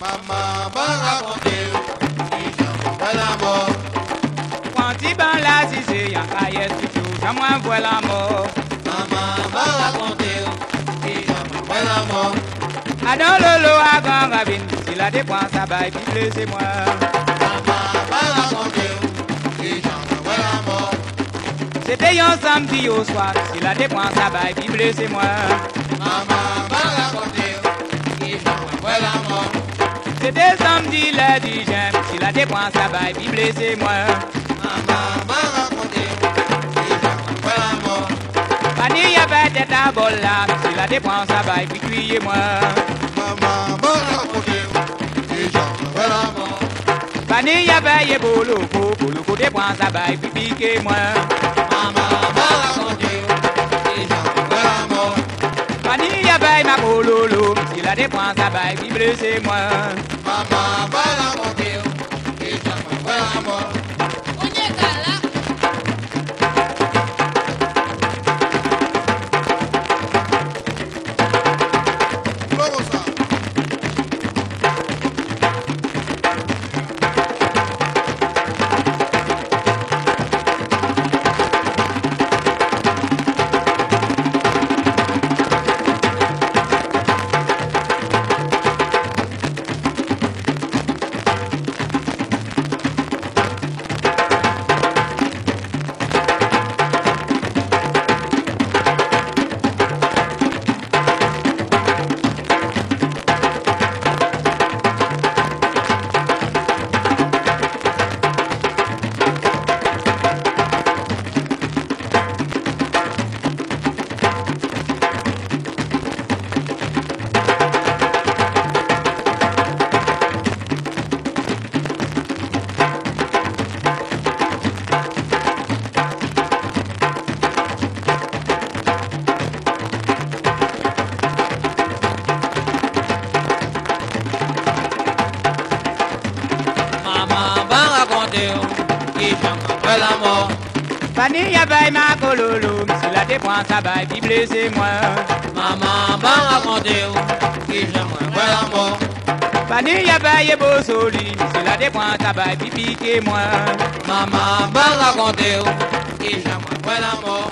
Maman va raconter, et j'en vois la mort. Quand il ban la si c'est un cahier tout j'en m'envoie la mort. Maman va raconter, et j'en vois la mort. Adon lolo à grand ravine, si la dépense à bail, puis laissez-moi. Maman va raconter, et j'en vois la mort. C'était un samedi au soir, si la dépense à bail, puis laissez-moi. Maman va raconter, et j'en vois la C'était samedi, lundi, j'aime, si la dépense à bail, puis laissez-moi. Maman va raconter, et j'en vois la mort. Pas tête à bol là, si la dépense à bail, puis criez-moi. Maman va et j'en vois la mort. Pani y'a pas y'a bolo, bolo, bolo, dépense à bail, puis piquez-moi. Maman va raconter, et j'en vois la mort. Pani y'a pas ma bololo, si la dépense à bail, puis laissez-moi. Maman va raconter, et vois la mort. Pani y'a pas ma bololo, si la dépense à bail, puis laissez-moi. Maman va raconter, et j'en vois la mort. Pani y'a pas y'a beau soli, si la dépense à bail, puis piquez-moi. Maman va raconter, et j'en vois la mort.